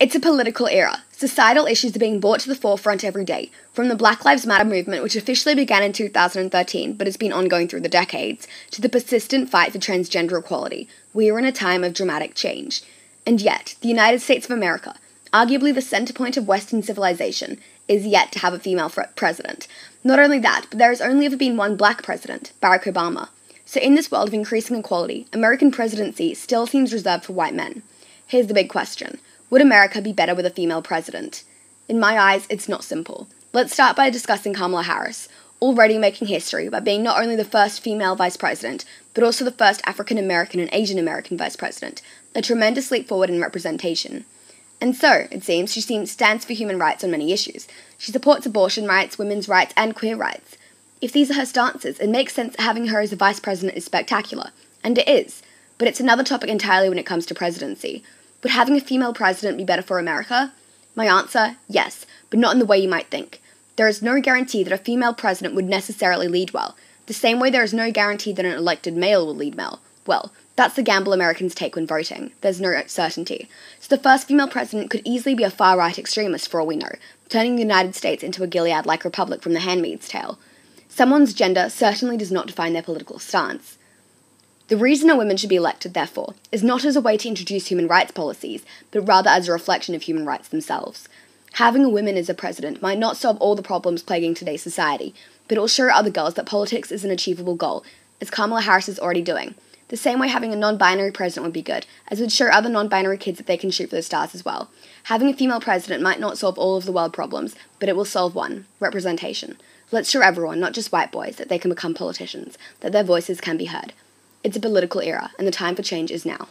It's a political era. Societal issues are being brought to the forefront every day, from the Black Lives Matter movement, which officially began in 2013 but has been ongoing through the decades, to the persistent fight for transgender equality. We are in a time of dramatic change. And yet, the United States of America, arguably the center point of Western civilization, is yet to have a female president. Not only that, but there has only ever been one black president, Barack Obama. So, in this world of increasing equality, American presidency still seems reserved for white men. Here's the big question would America be better with a female president? In my eyes, it's not simple. Let's start by discussing Kamala Harris, already making history by being not only the first female vice president, but also the first African American and Asian American vice president, a tremendous leap forward in representation. And so, it seems, she seems, stands for human rights on many issues. She supports abortion rights, women's rights, and queer rights. If these are her stances, it makes sense that having her as a vice president is spectacular. And it is. But it's another topic entirely when it comes to presidency. Would having a female president be better for America? My answer yes, but not in the way you might think. There is no guarantee that a female president would necessarily lead well, the same way there is no guarantee that an elected male will lead well. Well, that's the gamble Americans take when voting. There's no certainty. So the first female president could easily be a far right extremist for all we know, turning the United States into a Gilead like republic from The Handmaid's Tale. Someone's gender certainly does not define their political stance. The reason a woman should be elected, therefore, is not as a way to introduce human rights policies, but rather as a reflection of human rights themselves. Having a woman as a president might not solve all the problems plaguing today's society, but it will show other girls that politics is an achievable goal, as Kamala Harris is already doing. The same way having a non binary president would be good, as it would show other non binary kids that they can shoot for the stars as well. Having a female president might not solve all of the world problems, but it will solve one representation. Let's show everyone, not just white boys, that they can become politicians, that their voices can be heard. It's a political era, and the time for change is now.